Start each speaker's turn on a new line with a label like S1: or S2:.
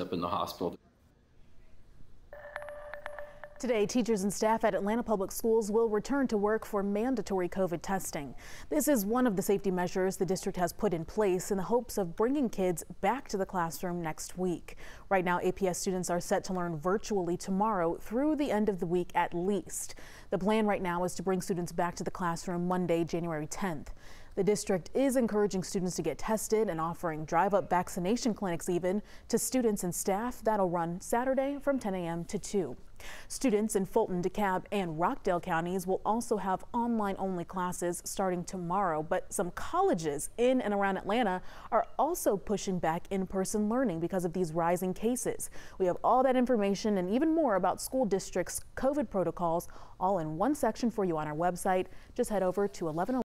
S1: up in the hospital.
S2: Today, teachers and staff at Atlanta Public Schools will return to work for mandatory COVID testing. This is one of the safety measures the district has put in place in the hopes of bringing kids back to the classroom next week. Right now, APS students are set to learn virtually tomorrow through the end of the week at least. The plan right now is to bring students back to the classroom Monday, January 10th. The district is encouraging students to get tested and offering drive-up vaccination clinics even to students and staff. That'll run Saturday from 10 a.m. to 2. Students in Fulton, DeKalb, and Rockdale counties will also have online-only classes starting tomorrow, but some colleges in and around Atlanta are also pushing back in-person learning because of these rising cases. We have all that information and even more about school districts' COVID protocols all in one section for you on our website. Just head over to 11